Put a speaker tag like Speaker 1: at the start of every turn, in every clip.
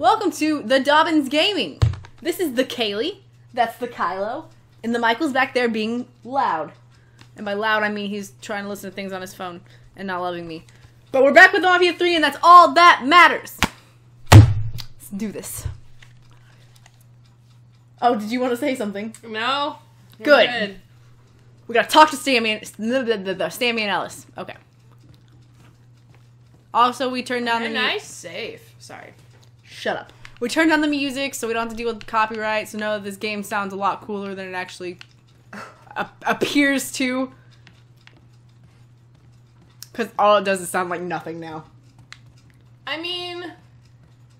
Speaker 1: Welcome to the Dobbins Gaming. This is the Kaylee. That's the Kylo. And the Michael's back there being loud. And by loud, I mean he's trying to listen to things on his phone and not loving me. But we're back with Mafia 3, and that's all that matters. Let's do this. Oh, did you want to say something?
Speaker 2: No. We're
Speaker 1: Good. We gotta talk to Sammy and the, the, the, the Sammy and Ellis. Okay. Also, we turned down
Speaker 2: And
Speaker 1: the mu-
Speaker 2: nice safe. Sorry.
Speaker 1: Shut up. We turned down the music so we don't have to deal with copyright. So no, this game sounds a lot cooler than it actually a- appears to. Because all it does is sound like nothing now.
Speaker 2: I mean,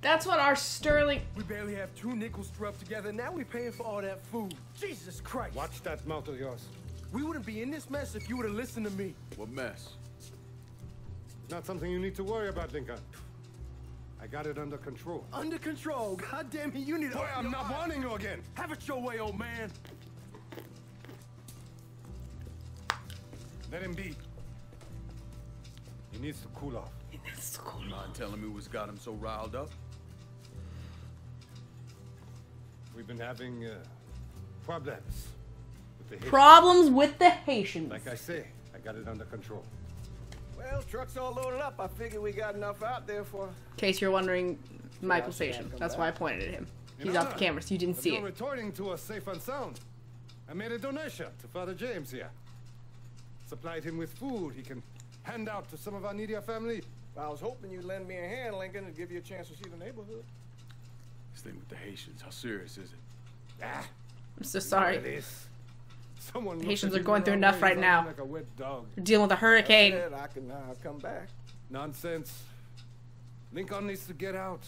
Speaker 2: that's what our sterling.
Speaker 3: We barely have two nickels to rub together. Now we're paying for all that food. Jesus Christ.
Speaker 4: Watch that mouth of yours.
Speaker 3: We wouldn't be in this mess if you would have listened to me.
Speaker 4: What mess? Not something you need to worry about, Lincoln. I got it under control.
Speaker 3: Under control. God damn it, you need to.
Speaker 4: Boy, I'm not warning you again.
Speaker 3: Have it your way, old man.
Speaker 4: Let him be. He needs to cool off. He needs to cool.
Speaker 5: You mind telling me what's got him so riled up?
Speaker 4: We've been having uh, problems with the Haitians.
Speaker 1: Problems with the Haitians.
Speaker 4: Like I say, I got it under control.
Speaker 6: Well, truck's all loaded up. I figure we got enough out there for.
Speaker 1: In case you're wondering, Michael's
Speaker 6: see
Speaker 1: station. That's why I pointed at him.
Speaker 4: You
Speaker 1: He's
Speaker 4: know,
Speaker 1: off the camera, so you didn't
Speaker 4: as
Speaker 1: see
Speaker 4: you're
Speaker 1: it.
Speaker 4: returning to us safe and sound. I made a donation to Father James here. Supplied him with food he can hand out to some of our needier family.
Speaker 6: I was hoping you'd lend me a hand, Lincoln, and give you a chance to see the neighborhood.
Speaker 5: This thing with the Haitians, how serious is it?
Speaker 4: Ah,
Speaker 1: I'm so sorry.
Speaker 4: is. Someone looks
Speaker 1: Haitians
Speaker 4: at
Speaker 1: are going through enough right now.
Speaker 4: Like a dog.
Speaker 1: We're dealing with a hurricane.
Speaker 6: Said I can uh, come back.
Speaker 4: Nonsense. Lincoln needs to get out.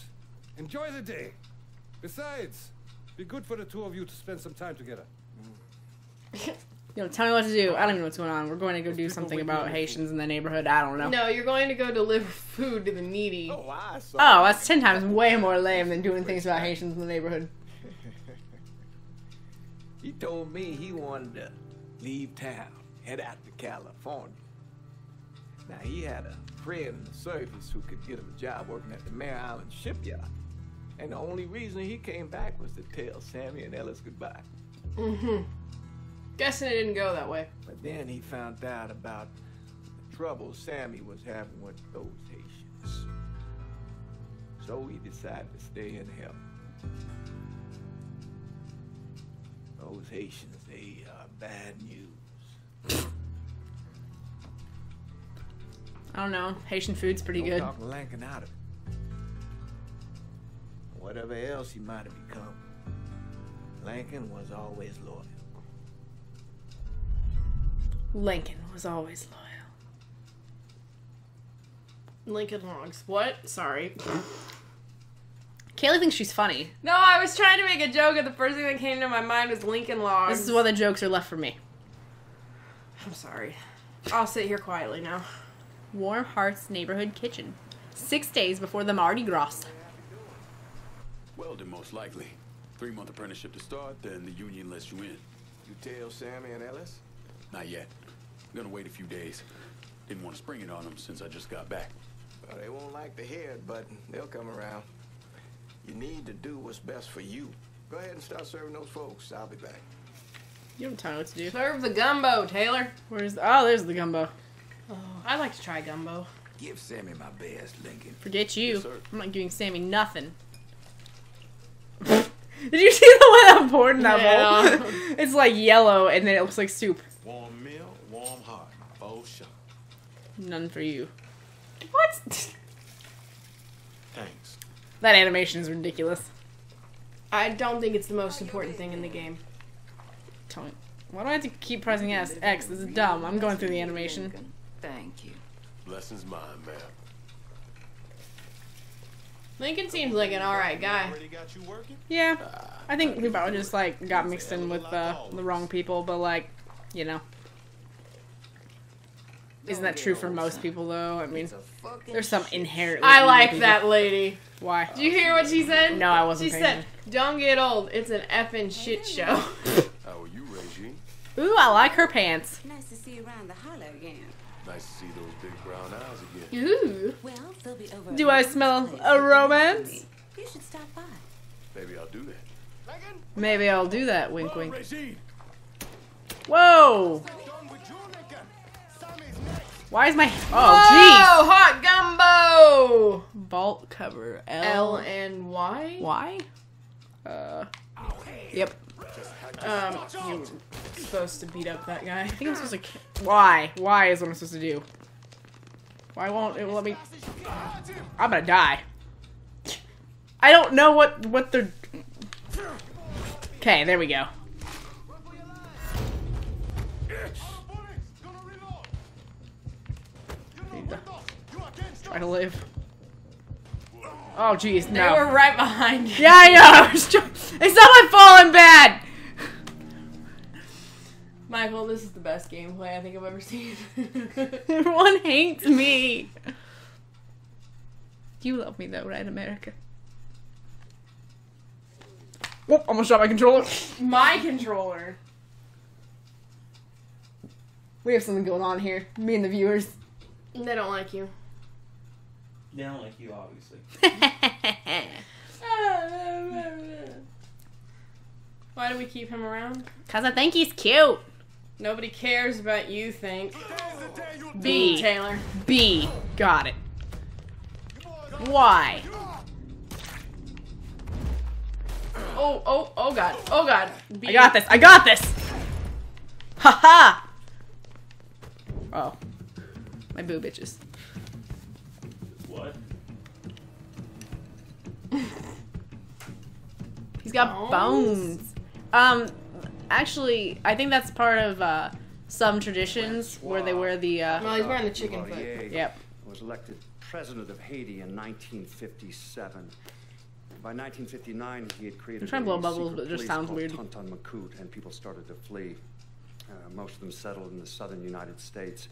Speaker 4: Enjoy the day. Besides, be good for the two of you to spend some time together.
Speaker 1: You know, tell me what to do. I don't even know what's going on. We're going to go do something about Haitians in the neighborhood. I don't know.
Speaker 2: No, you're going to go deliver food to the needy.
Speaker 6: Oh, I saw.
Speaker 1: Oh, that's ten times way more lame than doing things about Haitians in the neighborhood.
Speaker 7: He told me he wanted to leave town, head out to California. Now, he had a friend in the service who could get him a job working at the Mare Island shipyard. And the only reason he came back was to tell Sammy and Ellis goodbye. Mm-hmm.
Speaker 2: Guessing it didn't go that way.
Speaker 7: But then he found out about the trouble Sammy was having with those Haitians. So he decided to stay and help. Those Haitians, they are bad news.
Speaker 1: I don't know. Haitian food's pretty
Speaker 7: Don't
Speaker 1: good.
Speaker 7: talk Lincoln out of it. Whatever else he might have become, Lincoln was always loyal.
Speaker 1: Lincoln was always loyal.
Speaker 2: Lincoln Logs. What? Sorry.
Speaker 1: Kaylee thinks she's funny.
Speaker 2: No, I was trying to make a joke, and the first thing that came to my mind was Lincoln Logs.
Speaker 1: This is why the jokes are left for me.
Speaker 2: I'm sorry. I'll sit here quietly now.
Speaker 1: Warm Hearts Neighborhood Kitchen. Six days before the Mardi Gras.
Speaker 5: Welding, most likely. Three month apprenticeship to start, then the union lets you in.
Speaker 6: You tell Sammy and Ellis?
Speaker 5: Not yet. I'm gonna wait a few days. Didn't want to spring it on them since I just got back.
Speaker 6: Well, they won't like to hear it, but they'll come around. You need to do what's best for you. Go ahead and start serving those folks. I'll be back.
Speaker 1: You don't tell what to do.
Speaker 2: Serve the gumbo, Taylor.
Speaker 1: Where's the, oh, there's the gumbo.
Speaker 2: Oh, I'd like to try gumbo.
Speaker 7: Give Sammy my best, Lincoln.
Speaker 1: Forget you.
Speaker 5: Yes.
Speaker 1: I'm not giving Sammy nothing. Did you see the one that poured in that
Speaker 2: Yeah.
Speaker 1: bowl? it's like yellow and then it looks like soup.
Speaker 8: Warm meal, warm heart. Oh, sure.
Speaker 1: None for you. What?
Speaker 8: Thanks.
Speaker 1: that animation is ridiculous.
Speaker 2: I don't think it's the most important thing in the game.
Speaker 1: Tell me. Why do I have to keep pressing S? X. This is dumb. I'm going through the animation.
Speaker 9: Thank you.
Speaker 8: Blessings mine, man.
Speaker 2: Lincoln seems like an alright guy.
Speaker 8: Already got you working?
Speaker 1: Yeah. I think we probably just like got mixed in with uh, the wrong people, but like, you know. Isn't that true for most people though? I mean, there's some inherently.
Speaker 2: I like that lady.
Speaker 1: Why?
Speaker 2: Did you hear what she said?
Speaker 1: No, I wasn't
Speaker 2: She
Speaker 1: paying
Speaker 2: said, "Don't get old. It's an effing shit show."
Speaker 5: How oh, are you, Regine?
Speaker 1: Ooh, I like her pants.
Speaker 9: Nice to see you around the hollow again.
Speaker 5: Nice to see those big brown eyes again.
Speaker 2: Ooh.
Speaker 9: Well, they'll be over.
Speaker 1: Do I smell a romance?
Speaker 9: You should stop by.
Speaker 5: Maybe I'll do that.
Speaker 1: Maybe I'll do that. Wink,
Speaker 4: Oh,
Speaker 1: wink.
Speaker 5: Regine!
Speaker 1: Whoa! Why is my oh
Speaker 2: Oh, hot gumbo!
Speaker 1: Vault cover L
Speaker 2: L and Y.
Speaker 1: Y. Uh. Yep.
Speaker 2: Um, you supposed to beat up that guy.
Speaker 1: I think I'm supposed to. Why? Why is what I'm supposed to do? Why won't it let me? I'm gonna die. I don't know what what they're. Okay, there we go. Try to live. Oh jeez, no.
Speaker 2: They
Speaker 1: no.
Speaker 2: were right behind you.
Speaker 1: Yeah, I know. I was it's not my falling I'm bad.
Speaker 2: Michael, this is the best gameplay I think I've ever seen.
Speaker 1: Everyone hates me. You love me though, right, America? Whoop! Almost dropped my controller.
Speaker 2: My controller.
Speaker 1: We have something going on here. Me and the viewers.
Speaker 2: They don't like you.
Speaker 10: They don't like you, obviously.
Speaker 2: Why do we keep him around?
Speaker 1: Cause I think he's cute.
Speaker 2: Nobody cares about you, think.
Speaker 1: B.
Speaker 2: Taylor.
Speaker 1: B. Got it. Why?
Speaker 2: Oh, oh, oh god. Oh god. B.
Speaker 1: I got this. I got this. Ha ha. Oh, my boo bitches. He's got
Speaker 2: Bones?
Speaker 1: bones. Um, actually, I think that's part of uh, some traditions where they wear the. Uh,
Speaker 2: Well, he's wearing the chicken foot.
Speaker 1: yep.
Speaker 11: was elected president of Haiti in 1957. By 1959, he had created
Speaker 1: I'm trying to blow bubbles,
Speaker 11: secret
Speaker 1: but it just sounds weird.
Speaker 11: Tonton Macoute, and people started to flee. Uh, most of them settled in the southern United States.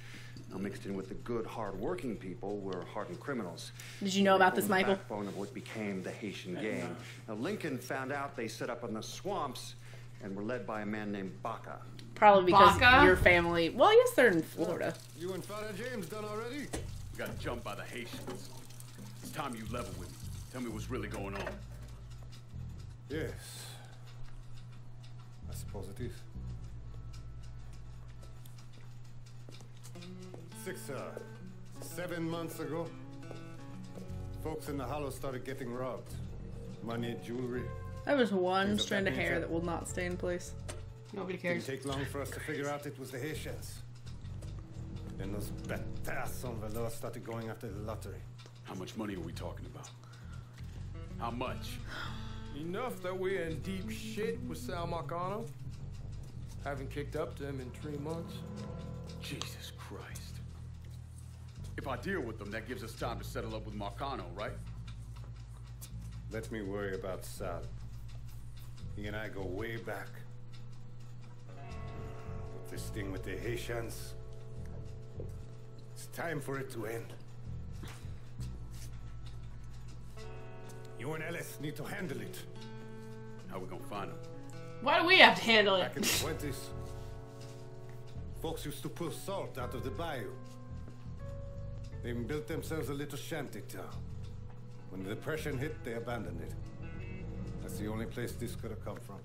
Speaker 11: Now, mixed in with the good, hard-working people were hardened criminals.
Speaker 1: Did you know
Speaker 11: They
Speaker 1: about this,
Speaker 11: formed the
Speaker 1: Michael?
Speaker 11: Backbone of what became the Haitian gang. Now, Lincoln found out they set up in the swamps and were led by a man named Baka.
Speaker 1: Probably because
Speaker 2: Baka?
Speaker 1: your family. Well, yes, they're in Florida.
Speaker 4: You and Father James done already?
Speaker 5: We got jumped by the Haitians. It's time you level with me. Tell me what's really going on.
Speaker 4: Yes. I suppose it is. Six, uh, seven months ago, folks in the Hollow started getting robbed. Money, jewelry.
Speaker 1: That was one
Speaker 4: Things
Speaker 1: strand of hair that will not stay in place.
Speaker 2: Nobody cares.
Speaker 4: Didn't
Speaker 2: cares.
Speaker 4: take long for us to figure out it was the Haitians. Then those bâtards on Valor started going after the lottery.
Speaker 5: How much money are we talking about? How much?
Speaker 3: Enough that we're in deep shit with Sal Marcano. Haven't kicked up to him in three months.
Speaker 5: Jesus Christ. If I deal with them, that gives us time to settle up with Marcano, right?
Speaker 4: Let me worry about Sal. He and I go way back. But this thing with the Haitians, it's time for it to end. You and Ellis need to handle it.
Speaker 5: How we gonna find them?
Speaker 2: Why do we have to handle it?
Speaker 4: Back in the 20s, folks used to pull salt out of the bayou. They even built themselves a little shanty town. When the Depression hit, they abandoned it. That's the only place this could have come from.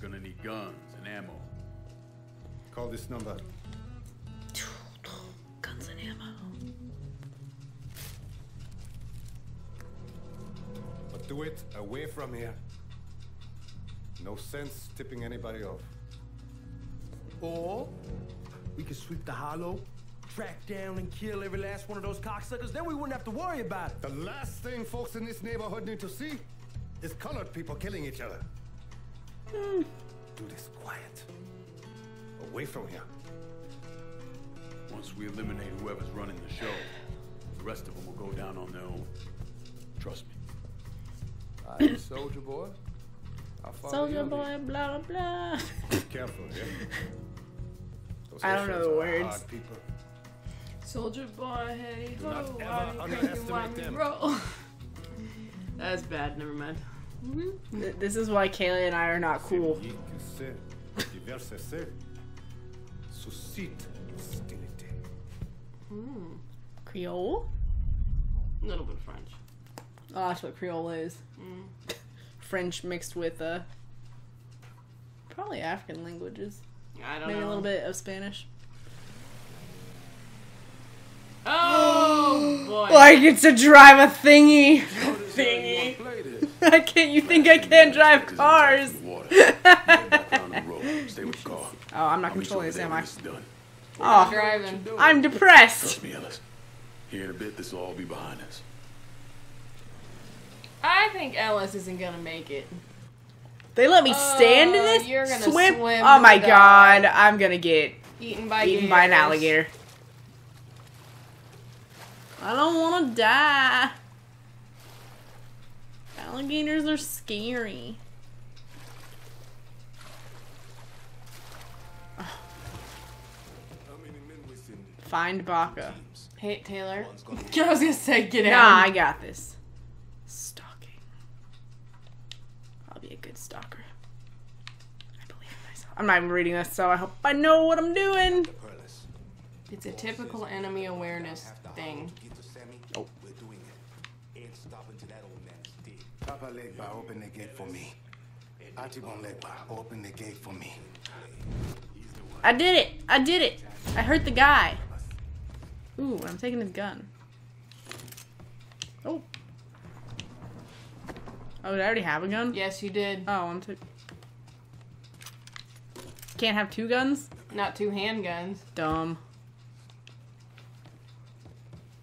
Speaker 5: Gonna need guns and ammo.
Speaker 4: Call this number.
Speaker 1: Guns and ammo.
Speaker 4: But do it away from here. No sense tipping anybody off.
Speaker 3: Or we could sweep the hollow, track down and kill every last one of those cocksuckers. Then we wouldn't have to worry about it.
Speaker 4: The last thing folks in this neighborhood need to see is colored people killing each other. Hmm. Do this quiet. Away from here.
Speaker 5: Once we eliminate whoever's running the show, the rest of them will go down on their own. Trust me.
Speaker 3: Aye, soldier boy. I'll follow
Speaker 1: Soldier boy, blah blah blah.
Speaker 4: Be careful, yeah? Those
Speaker 1: I don't know
Speaker 4: Haitians
Speaker 1: the
Speaker 4: are
Speaker 1: words.
Speaker 4: Hard people.
Speaker 2: Soldier boy, hey
Speaker 4: Do not
Speaker 2: ho,
Speaker 4: ever
Speaker 2: you
Speaker 4: underestimate
Speaker 2: crazy, why me
Speaker 4: them.
Speaker 2: roll? That's bad. Never mind.
Speaker 1: Th- This is why Kaylee and I are not cool.
Speaker 4: Celui qui sait diverser sait, suscite hostilité.
Speaker 1: Creole?
Speaker 2: A little bit of French.
Speaker 1: Oh, that's what Creole is.
Speaker 2: Mm.
Speaker 1: French mixed with uh probably African languages.
Speaker 2: I don't
Speaker 1: Maybe
Speaker 2: know.
Speaker 1: a little bit of Spanish.
Speaker 2: Oh boy.
Speaker 1: Like I get to drive a thingy.
Speaker 3: Thingy.
Speaker 1: I can't. You think I can't drive cars?
Speaker 5: Stay with the car.
Speaker 1: Oh, I'm not
Speaker 5: I'll meet you
Speaker 1: controlling
Speaker 5: over
Speaker 1: this,
Speaker 5: there
Speaker 1: am
Speaker 5: when
Speaker 1: I?
Speaker 5: this.
Speaker 1: Oh,
Speaker 2: driving.
Speaker 1: I'm depressed.
Speaker 5: Trust me, Ellis. Here in a bit, this will all be behind us.
Speaker 2: I think Ellis isn't gonna make it.
Speaker 1: They let me oh, stand in
Speaker 2: Oh,
Speaker 1: this
Speaker 2: you're gonna
Speaker 1: swim.
Speaker 2: swim
Speaker 1: oh my god, I'm gonna get
Speaker 2: Eaten by
Speaker 1: eaten by an alligator. I don't want to die. Alligators are scary. Find Baka.
Speaker 2: Hey Taylor. I was gonna say get
Speaker 1: Nah,
Speaker 2: out.
Speaker 1: I got this. Stalking. I'll be a good stalker. I believe in myself. I'm not even reading this, so I hope I know what I'm doing.
Speaker 2: It's a typical enemy awareness thing.
Speaker 4: Oh. We're doing it. Ain't stopping to that old man's dead. Papa Legba, open the gate for me. Atibon Legba, open the gate for me.
Speaker 1: I did it! I did it! I hurt the guy. Ooh, I'm taking his gun. Oh. Oh, did I already have a gun?
Speaker 2: Yes, you did.
Speaker 1: Oh, I'm t- Can't have two guns?
Speaker 2: Not two handguns.
Speaker 1: Dumb.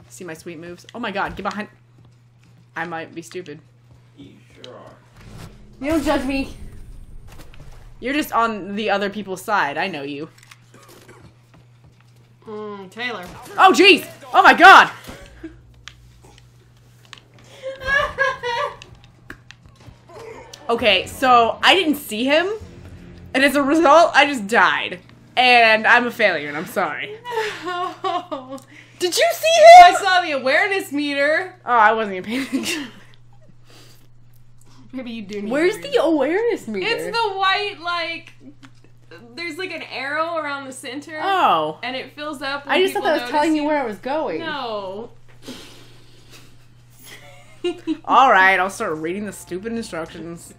Speaker 1: See my sweet moves? Oh my god, get behind. I might be stupid.
Speaker 10: You sure are.
Speaker 1: You don't judge me. You're just on the other people's side. I know you.
Speaker 2: Mm, Taylor.
Speaker 1: Oh jeez! Oh my god! Okay, so I didn't see him, and as a result, I just died. And I'm a failure, and I'm sorry. Did you see him?
Speaker 2: I saw the awareness meter.
Speaker 1: Oh, I wasn't even paying attention.
Speaker 2: Maybe you do need
Speaker 1: Where's the awareness meter?
Speaker 2: It's the white, like, there's like an arrow around the center.
Speaker 1: Oh.
Speaker 2: And it fills up. when
Speaker 1: I just thought
Speaker 2: people
Speaker 1: that was telling
Speaker 2: notice
Speaker 1: you where I was going.
Speaker 2: No.
Speaker 1: All right, I'll start reading the stupid instructions.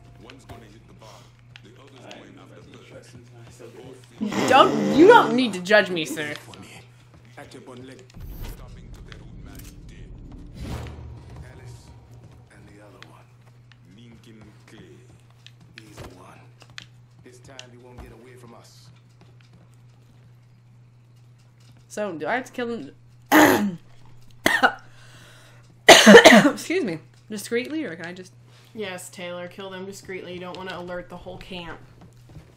Speaker 1: Don't you don't need to judge me, sir. So, do I have to kill them? Excuse me. Discreetly, or can I just?
Speaker 2: Yes, Taylor, kill them discreetly. You don't want to alert the whole camp.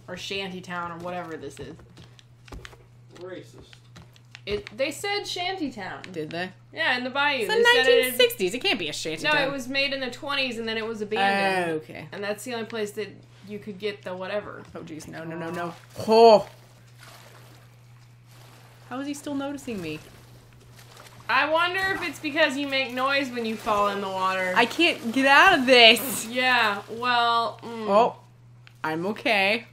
Speaker 2: Or shantytown or whatever this is.
Speaker 10: Racist.
Speaker 2: It they said shantytown.
Speaker 1: Did they?
Speaker 2: Yeah, in the bayou.
Speaker 1: It's
Speaker 2: They said
Speaker 1: the
Speaker 2: it had-
Speaker 1: 1960s. It can't be a shanty
Speaker 2: No,
Speaker 1: town.
Speaker 2: it was made in the 20s and then it was abandoned.
Speaker 1: Oh, okay.
Speaker 2: And that's the only place that you could get the whatever.
Speaker 1: Oh, jeez, no, no, no, no. Oh. oh. How is he still noticing me?
Speaker 2: I wonder if it's because you make noise when you fall in the water.
Speaker 1: I can't get out of this.
Speaker 2: Yeah, well. mm.
Speaker 1: Oh, I'm okay.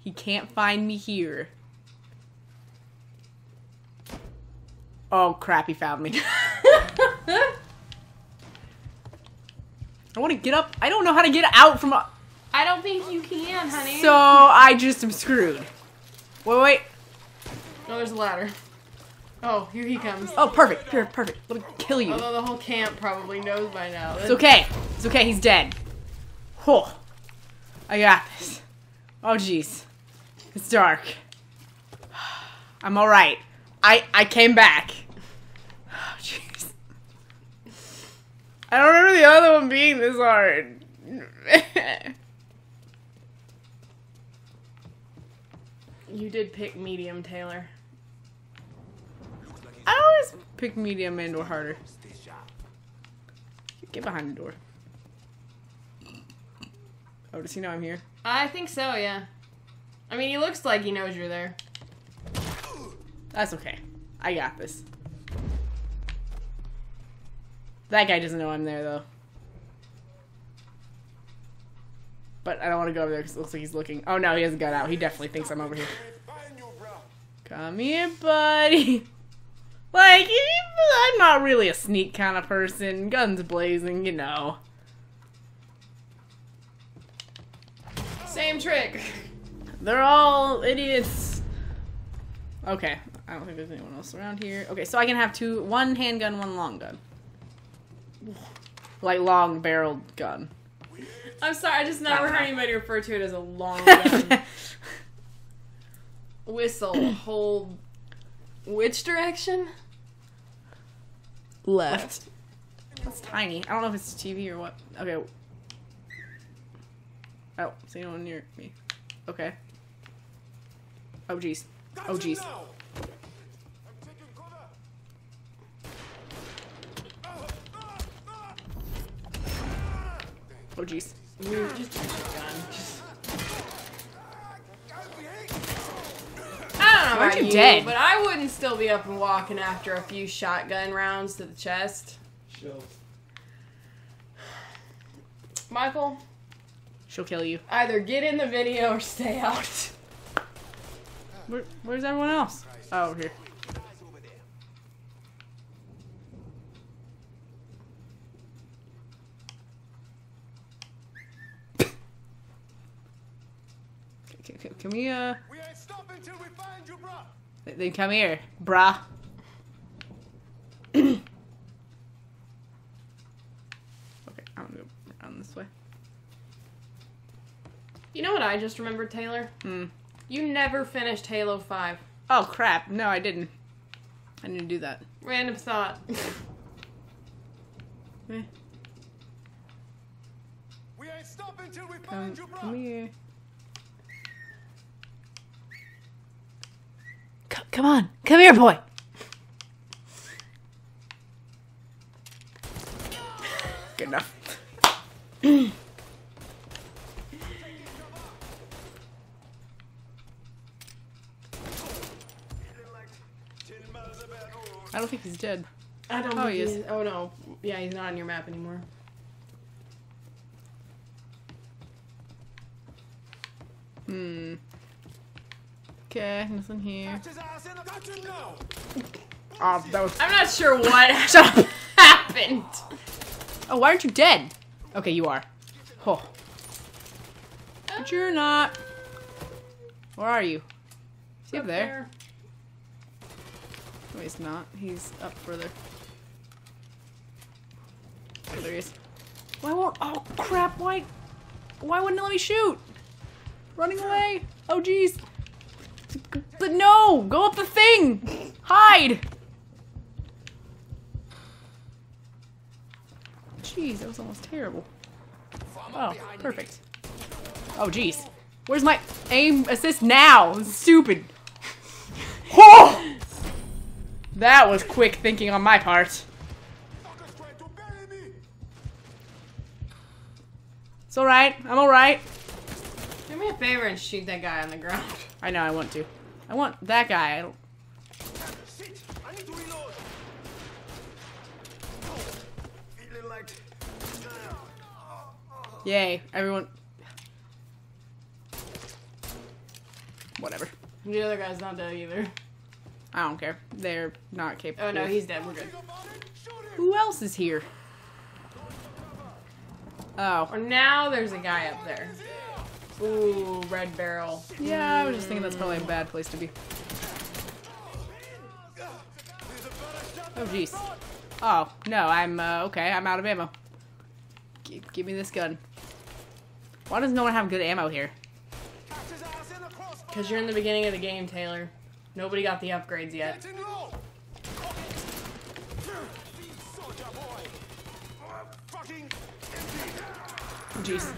Speaker 1: He can't find me here. Oh crap, he found me. I want to get up. I don't know how to get out from. A-
Speaker 2: I don't think you can, honey.
Speaker 1: so I just am screwed. Wait, wait.
Speaker 2: Oh, there's a ladder. Oh, here he comes.
Speaker 1: Oh, perfect. Here, perfect. Let me kill you.
Speaker 2: Although the whole camp probably knows by now.
Speaker 1: It's okay. It's okay. He's dead. Oh, I got this. Oh, jeez. It's dark. I'm all right. I I came back. Oh, jeez. I don't remember the other one being this hard.
Speaker 2: You did pick medium, Taylor.
Speaker 1: Pick medium and or harder. Get behind the door. Oh, does he know I'm here?
Speaker 2: I think so, yeah. I mean, he looks like he knows you're there.
Speaker 1: That's okay. I got this. That guy doesn't know I'm there, though. But I don't want to go over there because it looks like he's looking. Oh, no, he hasn't got out. He definitely thinks I'm over here. Come here, buddy. Like, I'm not really a sneak kind of person. Guns blazing, you know.
Speaker 2: Same trick.
Speaker 1: They're all idiots. Okay, I don't think there's anyone else around here. Okay, so I can have two, one handgun, one long gun. Like long barreled gun.
Speaker 2: I'm sorry, I just never heard uh-huh. anybody refer to it as a long gun. Whistle, hold. Which direction?
Speaker 1: Left. That's tiny. I don't know if it's TV or what. Okay. Oh, is anyone near me? Okay. Oh jeez. Oh jeez. Oh jeez.
Speaker 2: You just use your gun. Just- I don't
Speaker 1: Aren't
Speaker 2: about
Speaker 1: you
Speaker 2: you,
Speaker 1: dead?
Speaker 2: but I wouldn't still be up and walking after a few shotgun rounds to the chest.
Speaker 10: Chill.
Speaker 2: Michael,
Speaker 1: She'll kill you.
Speaker 2: either get in the video or stay out.
Speaker 1: Where, where's everyone else? Oh, over here. Can, can, can we, uh...
Speaker 3: We ain't stopping till we find you, bruh.
Speaker 1: Then come here, brah. okay, I'm gonna go around this way.
Speaker 2: You know what I just remembered, Taylor?
Speaker 1: Hmm.
Speaker 2: You never finished Halo 5.
Speaker 1: Oh, crap. No, I didn't. I didn't do that.
Speaker 2: Random thought.
Speaker 1: Eh,
Speaker 3: We ain't stopping till we
Speaker 1: come,
Speaker 3: find you,
Speaker 1: come here. Come on. Come here, boy. Good enough. I don't think he's dead.
Speaker 2: I don't
Speaker 1: Oh, he is.
Speaker 2: Oh, no. Yeah, he's not on your map anymore.
Speaker 1: Hmm. Okay, nothing here.
Speaker 3: His ass in the got you now.
Speaker 1: Oh, that was.
Speaker 2: I'm not sure what happened.
Speaker 1: Oh, why aren't you dead? Okay, you are. Oh. But you're not. Where are you? Is he up there? No, he's not. He's up further. Oh, there he is. Why won't? Oh crap! Why? Why wouldn't it let me shoot? Running away! Oh jeez! But no! Go up the thing! Hide! Jeez, that was almost terrible. Oh, perfect. Oh jeez. Where's my aim assist now? Stupid. Oh! That was quick thinking on my part.
Speaker 3: Fuckers trying to bury me.
Speaker 1: It's alright. I'm alright.
Speaker 2: Do me a favor and shoot that guy on the ground.
Speaker 1: I know I want to. I want that guy. I don't.
Speaker 3: Shit. I need to reload. Feeling like.
Speaker 1: Yay. Everyone. Whatever.
Speaker 2: The other guy's not dead either.
Speaker 1: I don't care. They're not capable.
Speaker 2: Oh no, he's dead. We're good.
Speaker 1: Who else is here? Oh.
Speaker 2: Or now there's a guy up there. Ooh, red barrel.
Speaker 1: Yeah, I was just thinking that's probably a bad place to be. Oh, jeez. Oh, no, I'm, uh, okay, I'm out of ammo. G- give me this gun. Why does no one have good ammo here?
Speaker 2: Because you're in the beginning of the game, Taylor. Nobody got the upgrades yet.
Speaker 3: Getting low. Soldier boy. Fucking.
Speaker 1: Jeez.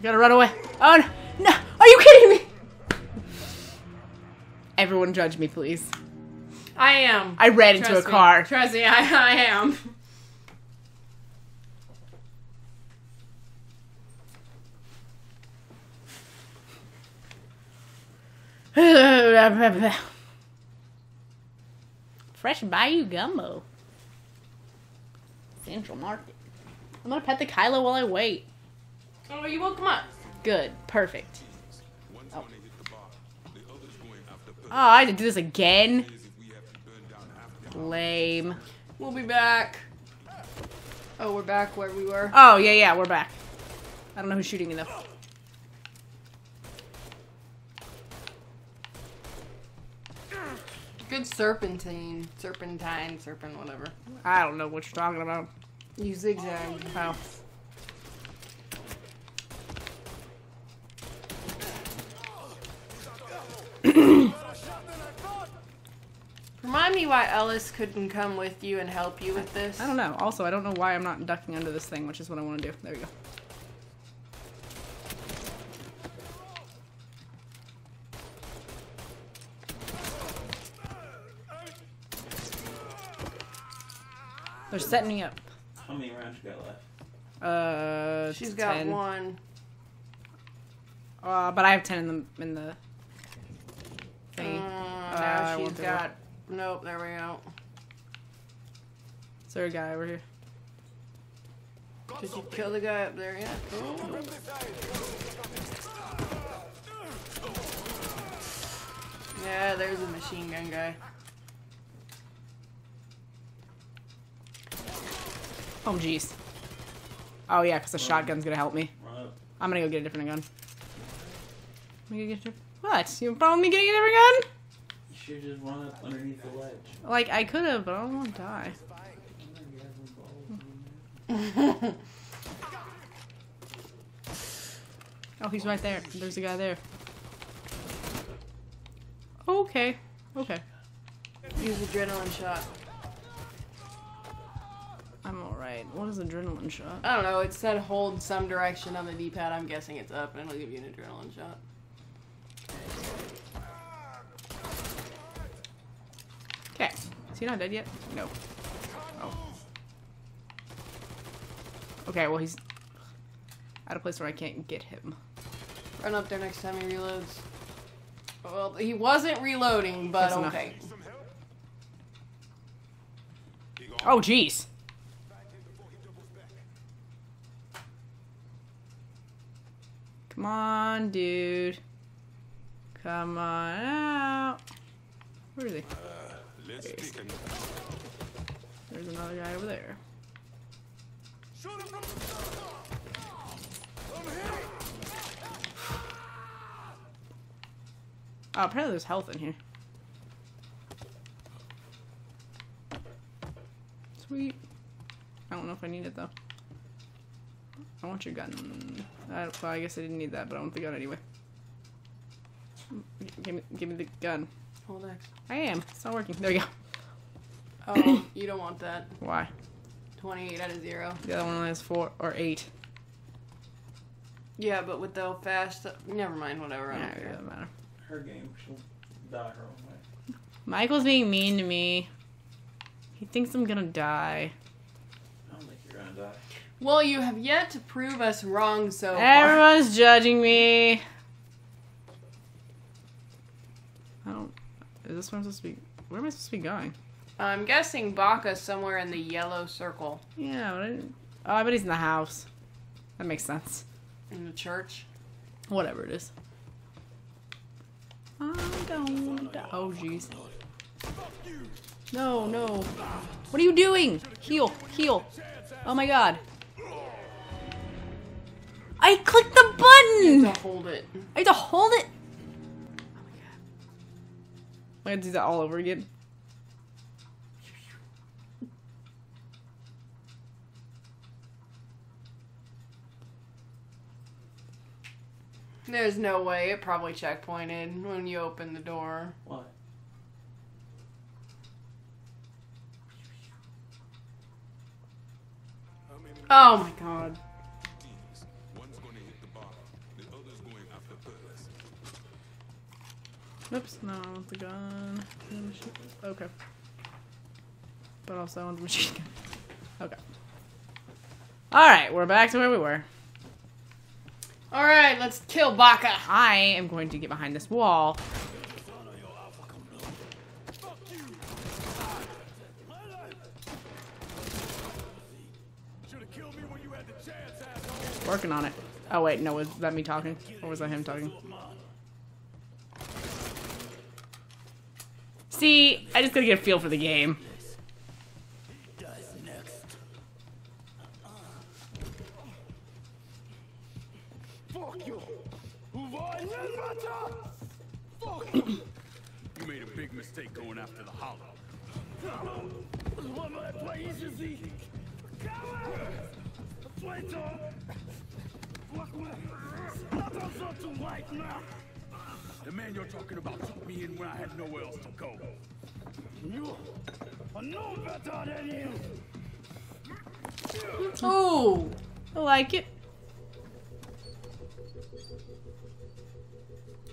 Speaker 1: I gotta run away. Oh, no. no. Are you kidding me? Everyone judge me, please.
Speaker 2: I am.
Speaker 1: I ran into a
Speaker 2: me.
Speaker 1: car.
Speaker 2: Trust me, I, I am.
Speaker 1: Fresh Bayou Gumbo. Central Market. I'm gonna pet the Kylo while I wait.
Speaker 2: Oh, you woke him up.
Speaker 1: Good. Perfect. Oh.
Speaker 4: one hit the bar, the others going after
Speaker 1: Oh, I had to do this again? Lame.
Speaker 2: We'll be back. Oh, we're back where we were.
Speaker 1: Oh, yeah, yeah, we're back. I don't know who's shooting me, though.
Speaker 2: Good serpentine. Serpentine, serpent, whatever.
Speaker 1: I don't know what you're talking about.
Speaker 2: You zigzag.
Speaker 1: Oh.
Speaker 2: Remind me why Ellis couldn't come with you and help you with this.
Speaker 1: I don't know. Also, I don't know why I'm not ducking under this thing, which is what I want to do. There we go. They're setting me up.
Speaker 10: How many rounds you got left?
Speaker 1: Uh,
Speaker 2: She's got
Speaker 1: 10.
Speaker 2: one.
Speaker 1: Uh, but I have ten in the in the
Speaker 2: Uh, now
Speaker 1: I
Speaker 2: she's
Speaker 1: won't
Speaker 2: got. Nope, there we go.
Speaker 1: Is there a guy over here?
Speaker 2: Did you kill the guy up there yet? Yeah, there's a machine gun guy.
Speaker 1: Oh, jeez. Oh, yeah, because the shotgun's gonna help me. I'm gonna go get a different gun. I'm gonna get a different... What? You problem me getting a different gun?
Speaker 10: You should just run up underneath the ledge.
Speaker 1: Like, I could have, but I don't want to die. Hmm. Oh, he's right there. There's a guy there. Okay. Okay.
Speaker 2: Use adrenaline shot.
Speaker 1: I'm alright. What is adrenaline shot?
Speaker 2: I don't know. It said hold some direction on the D-pad. I'm guessing it's up, and it'll give you an adrenaline shot.
Speaker 1: Okay. Is he not dead yet? No. Oh. Okay, well, he's at a place where I can't get him.
Speaker 2: Run up there next time he reloads. Well, he wasn't reloading, but
Speaker 1: enough.
Speaker 2: okay.
Speaker 1: Oh, jeez. Come on, dude. Come on out. Where is he?
Speaker 4: Let's
Speaker 1: There he is.
Speaker 4: take a
Speaker 1: There's another guy over there. Oh, apparently there's health in here. Sweet. I don't know if I need it though. I want your gun. I, well, I guess I didn't need that, but I want the gun anyway. Give me, give me the gun.
Speaker 2: Hold X.
Speaker 1: I am. It's not working. There you go.
Speaker 2: Oh, you don't want that.
Speaker 1: Why?
Speaker 2: 28 out of 0.
Speaker 1: The other one only has four or eight.
Speaker 2: Yeah, but with the fast... Never mind, whatever. I
Speaker 1: Yeah,
Speaker 2: don't
Speaker 1: it doesn't matter.
Speaker 10: Her game, she'll die her own way.
Speaker 1: Michael's being mean to me. He thinks I'm gonna die.
Speaker 10: I don't think you're gonna die.
Speaker 2: Well, you have yet to prove us wrong so far.
Speaker 1: Everyone's judging me. I don't. Is this where I'm supposed to be? Where am I supposed to be going?
Speaker 2: I'm guessing Baka's somewhere in the yellow circle
Speaker 1: Yeah, but I didn't. Oh, I bet he's in the house. That makes sense.
Speaker 2: in the church.
Speaker 1: Whatever it is. I don't. Oh, jeez. No, no. What are you doing? Heal, heal. Oh my god. I clicked the button!
Speaker 2: I had to hold it.
Speaker 1: I have to hold it. My god. I gotta do that all over again.
Speaker 2: There's no way. It probably checkpointed when you opened the door.
Speaker 10: What?
Speaker 2: Oh my god.
Speaker 1: Oops, no, I want the gun. Okay. But also I want the machine gun. Okay. Alright, we're back to where we were.
Speaker 2: Alright, let's kill Baka.
Speaker 1: I am going to get behind this wall. Working on it. Oh wait, no, was that me talking? Or was that him talking?
Speaker 2: See, I just gotta get a feel for the game.
Speaker 12: You!
Speaker 5: You made a big mistake going after the Hollow. The man you're talking about took me in when I had nowhere else to go.
Speaker 12: You are no better than you!
Speaker 2: Ooh, I like it.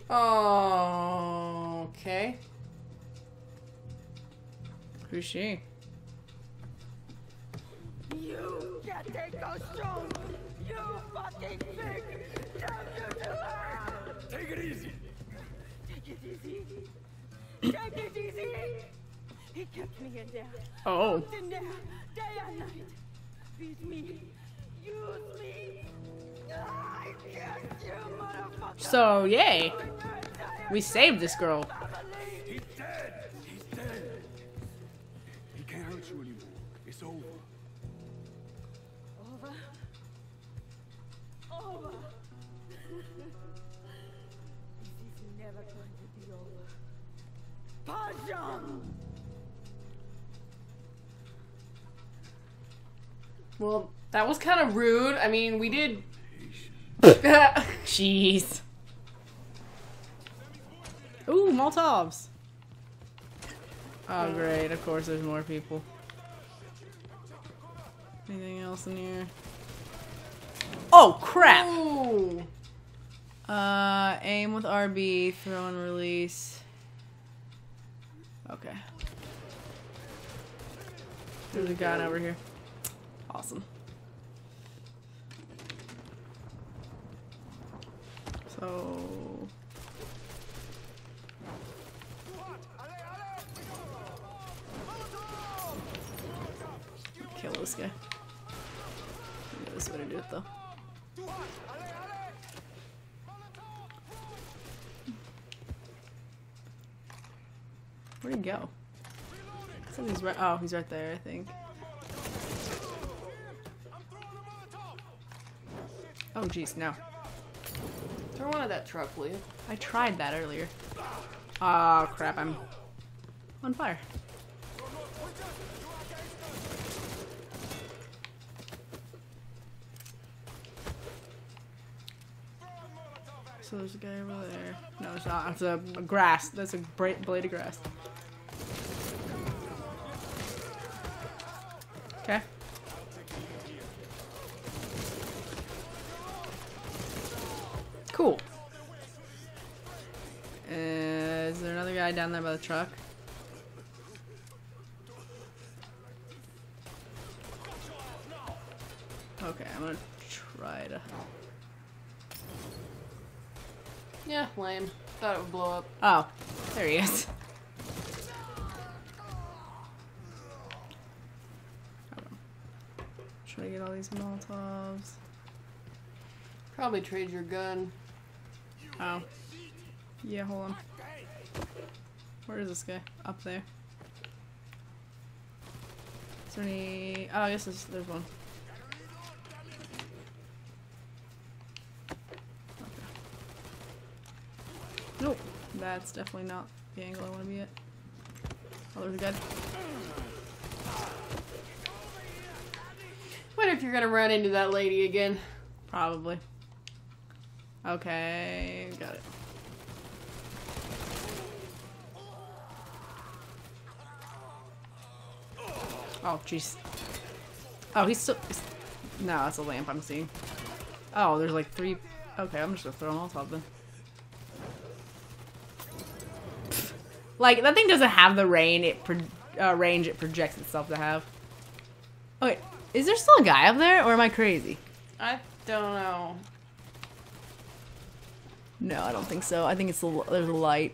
Speaker 2: Oh, okay. Who's she?
Speaker 12: You can't take those stones! You fucking pig! He kept me in there.
Speaker 2: Oh.
Speaker 12: In there, day and night. Me. Use me. I get you, motherfucker!
Speaker 2: So, yay. We saved this girl. Well, that was kind of rude. I mean, we did. Jeez. Ooh, Molotovs. Oh, great. Of course, there's more people. Anything else in here? Oh, crap!
Speaker 1: Ooh.
Speaker 2: Uh, aim with RB, throw and release. Okay. There's a gun over here. Awesome. So. Kill this guy. This is what I do it though. Where'd he go? He's right. Oh, he's right there, I think. Oh, jeez, no. Throw one at that truck, will you? I tried that earlier. Oh, crap, I'm on fire. So there's a guy over there. No, it's not. It's a, a grass. That's a blade of grass. There by the truck? Okay, I'm gonna try to. Yeah, lame. Thought it would blow up.
Speaker 1: Oh, there he is.
Speaker 2: Should I get all these Molotovs? Probably trade your gun.
Speaker 1: Oh. Yeah, hold on. Where is this guy? Up there. Is there any... Oh, I guess there's, there's one. Nope. That's definitely not the angle I want to be at. Oh, there's a guy.
Speaker 2: Wonder if you're gonna run into that lady again.
Speaker 1: Probably. Okay, got it. Oh, jeez. Oh, he's still. No, that's a lamp I'm seeing. Oh, there's like three. Okay, I'm just gonna throw them all top then. Like that thing doesn't have the rain it pro- uh, range it projects itself to have. Oh, wait, is there still a guy up there, or am I crazy?
Speaker 2: I don't know.
Speaker 1: No, I don't think so. I think it's the, there's a light.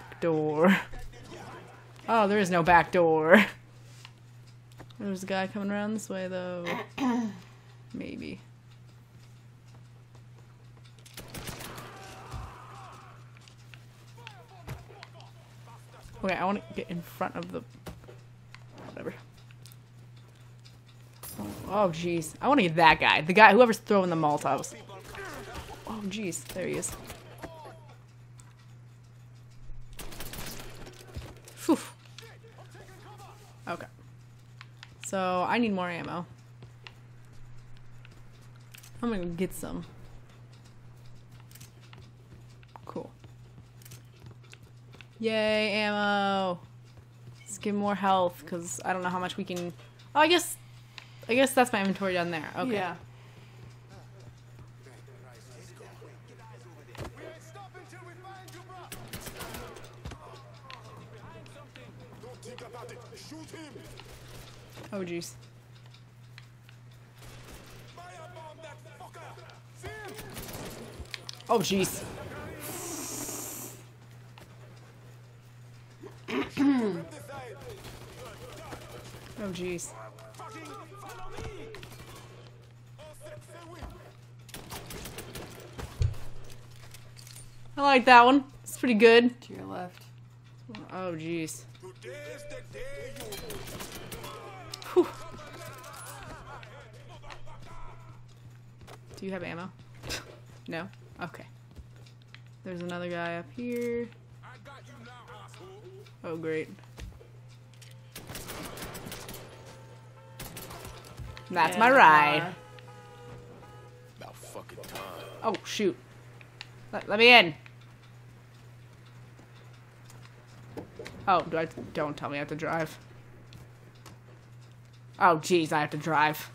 Speaker 1: door. Oh, there is no back door. There's a guy coming around this way though. Maybe. Okay, I want to get in front of the. Whatever. Oh, jeez. I want to get that guy. The guy, whoever's throwing the Molotovs. Oh, jeez. There he is. Phew. Okay. So, I need more ammo. I'm gonna get some. Cool. Yay, ammo! Let's get more health, because I don't know how much we can... Oh, I guess... I guess that's my inventory down there. Okay.
Speaker 2: Yeah.
Speaker 3: Don't think about it. Shoot him.
Speaker 1: Oh, jeez.
Speaker 3: Firebomb that fucker. See him?
Speaker 1: Oh, jeez. Oh, jeez.
Speaker 3: Fucking follow me. Say, say we.
Speaker 1: I like that one. It's pretty good.
Speaker 2: To your left.
Speaker 1: Oh, jeez. Do you have ammo? no? Okay. There's another guy up here.
Speaker 3: I got you now.
Speaker 1: Oh, great. That's
Speaker 2: Get
Speaker 1: my
Speaker 2: uh,
Speaker 1: ride.
Speaker 13: About fucking time.
Speaker 1: Oh, shoot. Let, let me in. Oh, do I, don't tell me I have to drive. Oh, jeez, I have to drive.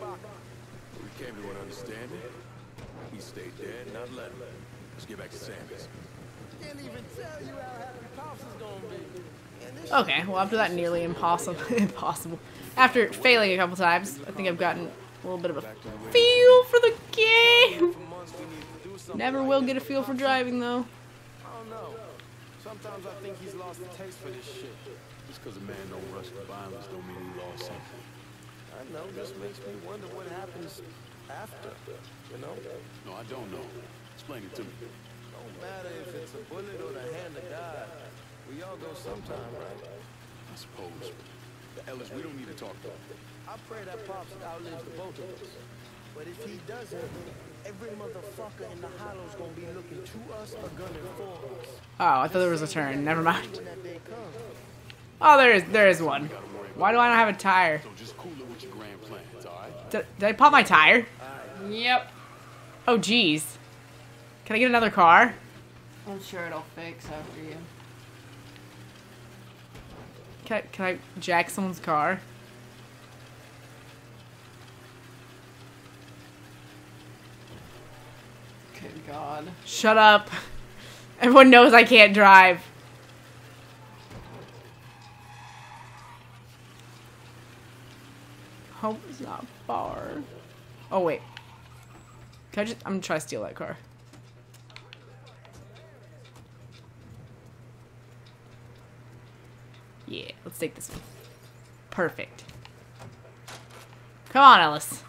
Speaker 6: Baka?
Speaker 13: We came to an understanding. He stayed dead, not let him. Let's get back to Sanders.
Speaker 6: Can't even tell you how happy Pops is gonna be.
Speaker 1: Okay, well after that nearly impossible, impossible. After failing a couple times, I think I've gotten a little bit of a feel for the game.
Speaker 6: for months we need to do something.
Speaker 1: Never will get a feel for driving though.
Speaker 6: I don't know. Sometimes I think he's lost the taste for this shit.
Speaker 5: Just because a man don't rush to violence don't mean he lost something.
Speaker 6: I know. This makes me wonder what happens after. You know?
Speaker 5: No, I don't know. Explain it to me.
Speaker 6: Don't matter if it's a bullet or the hand of God. We all go sometime, right?
Speaker 5: I suppose. Ellis, we don't need to talk though.
Speaker 6: I pray that Pops outlives the both of us. But if he doesn't, every motherfucker in the hollow's gonna be looking to us or gunning for us.
Speaker 1: Oh, I thought there was a turn. Never mind.
Speaker 6: When that day comes.
Speaker 1: Oh, there is there is one. Why do I not have a tire?
Speaker 5: So just cool it with your grand plans, all right?
Speaker 1: Did, did I pop my tire?
Speaker 2: Uh, yep.
Speaker 1: Oh, jeez. Can I get another car?
Speaker 2: I'm sure it'll fix after you.
Speaker 1: Can I, can I jack someone's car?
Speaker 2: God.
Speaker 1: Shut up. Everyone knows I can't drive. Hope it's not far. Oh, wait. Can I just. I'm gonna try to steal that car. Yeah, let's take this one. Perfect. Come on, Ellis.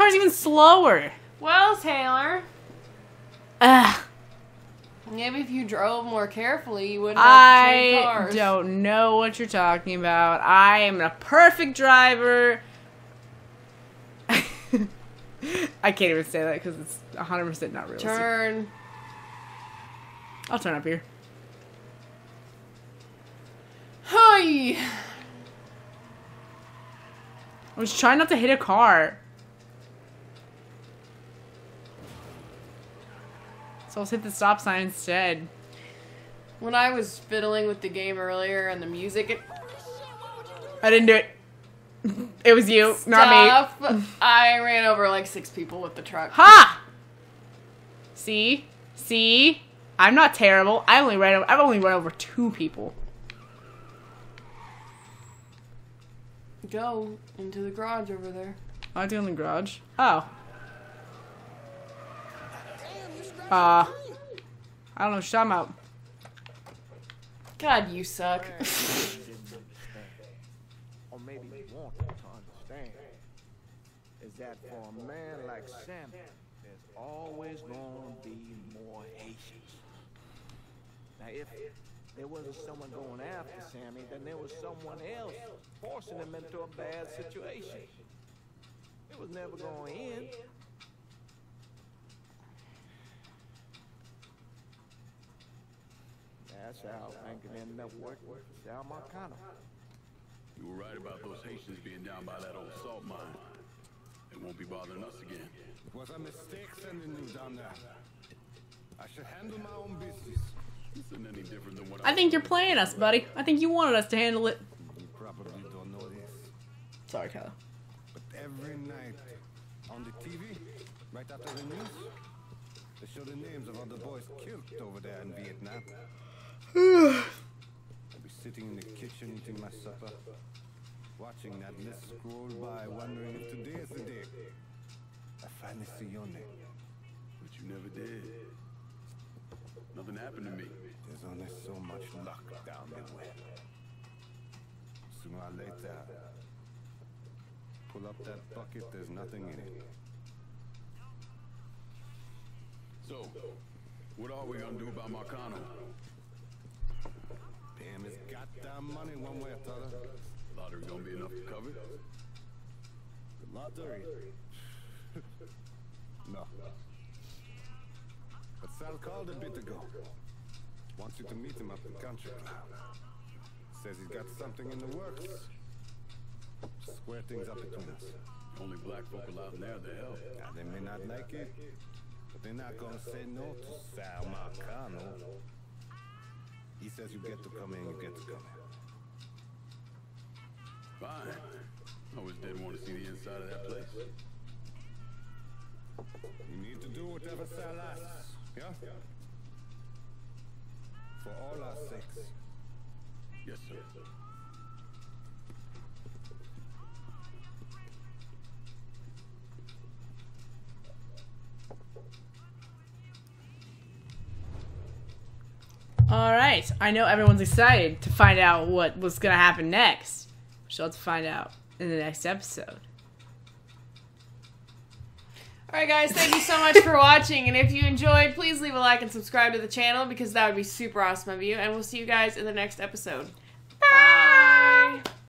Speaker 1: Car's even slower.
Speaker 2: Well, Taylor,
Speaker 1: Ugh.
Speaker 2: maybe if you drove more carefully, you wouldn't have
Speaker 1: I
Speaker 2: cars.
Speaker 1: don't know what you're talking about. I am a perfect driver. I can't even say that because it's 100% not realistic.
Speaker 2: Turn.
Speaker 1: I'll turn up here.
Speaker 2: Hi.
Speaker 1: I was trying not to hit a car. So let's hit the stop sign instead.
Speaker 2: When I was fiddling with the game earlier and the music, it,
Speaker 1: I didn't do it. It was you, not me.
Speaker 2: I ran over like six people with the truck.
Speaker 1: Ha! See? See? I'm not terrible. I only ran over, I've only run over two people.
Speaker 2: Go into the garage over there.
Speaker 1: I do in the garage. Oh. Uh, I don't know what you're talking about.
Speaker 2: God, you suck.
Speaker 7: or maybe want to understand, is that for a man like Sam, there's always going to be more Haitians. Now, if there wasn't someone going after Sammy, then there was someone else forcing him into a bad situation. It was never going to end. That's how Lincoln ended up working with Sal Marcano.
Speaker 5: You were right about those Haitians being down by that old salt mine. They won't be bothering us again.
Speaker 4: It was a mistake sending you down there. I should handle my own business.
Speaker 5: Isn't any different than what
Speaker 1: I think you're playing us, buddy. I think you wanted us to handle it.
Speaker 4: You probably don't know this,
Speaker 1: Sorry, Kylo.
Speaker 4: but every night on the TV, right after the news, they show the names of all the boys killed over there in Vietnam. I'll be sitting in the kitchen eating my supper, watching that list scroll by, wondering if today is the day. I finally see your name.
Speaker 5: But you never did. Nothing happened to me.
Speaker 4: There's only so much luck down the way. Sooner or later, pull up that bucket, there's nothing in it.
Speaker 5: So, what are we gonna do about Marcano?
Speaker 4: Him his goddamn money one way or the other.
Speaker 5: Lottery gonna be enough to cover it?
Speaker 4: The lottery? no. But Sal called a bit ago. Wants you to meet him up in Country. Says he's got something in the works. Square things up between us.
Speaker 5: Only black folk allowed in there, the hell.
Speaker 4: Now, they may not like it, but they're not gonna say no to Sal Marcano. He says you get to come in, you get to come in.
Speaker 5: Fine. I always did want to see the inside of that place.
Speaker 4: You need to do whatever Sal asks, yeah? For all our sakes.
Speaker 5: Yes, sir.
Speaker 1: All right. I know everyone's excited to find out what was to happen next. So let's find out in the next episode.
Speaker 2: Alright, guys, thank you so much for watching. And if you enjoyed, please leave a like and subscribe to the channel because that would be super awesome of you. And we'll see you guys in the next episode.